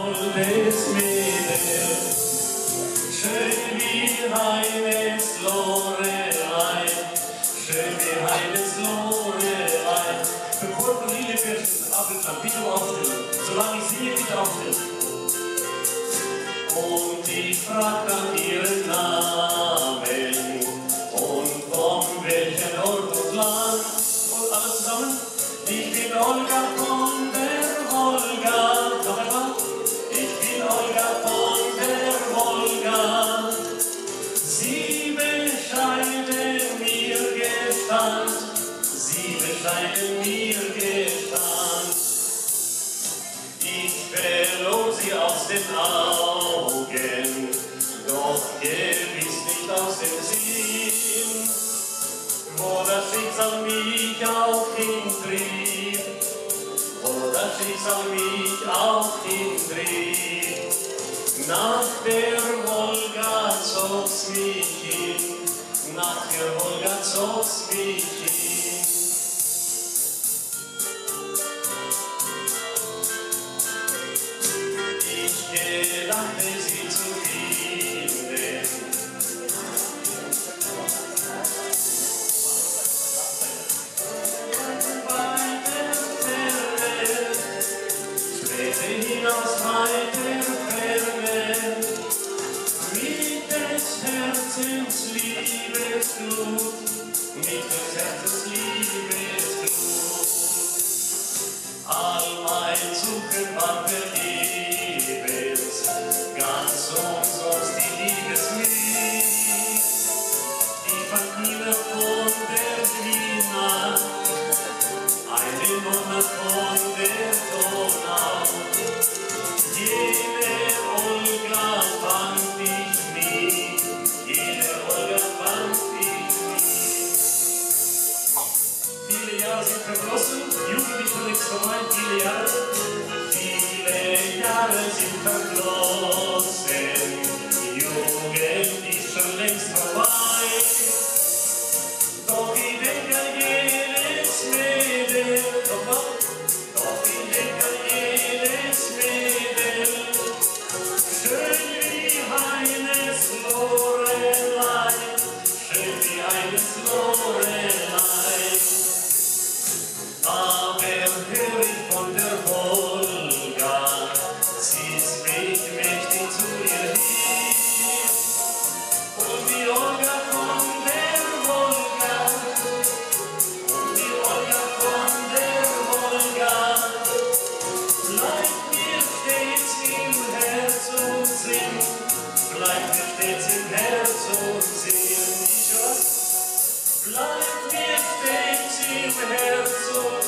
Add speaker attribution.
Speaker 1: Schön wie Heines Lorelei, schön wie Heines Lorelei. Für Kurt und Lille Kirchen, Apfelplan, bitte aufstellen. Solange ich singe, bitte aufstellen. Und ich frag nach ihren Namen und von welchen Ort und Land. Und alle zusammen, ich bin Olga Ich verlor sie aus den Augen, doch gewiss nicht aus dem Sinn. Wo das Schicksal mich auch hintrieb, wo das Schicksal mich auch hintrieb. Nach der Wolga zog's mich hin, nach der Wolga zog's mich hin. Strebte hinaus weiter Ferne, mit des Herzens Liebesglut, mit des Herzens Liebesglut. All mein Suchen war vergebens, ganz umsonst die Liebesmilch. Die Fakine von der Glina, eine Nonne von der Donau. Doch ich denke jedes Mädel, bleibt mir stets im Herz und Bleibt mir stets im Herz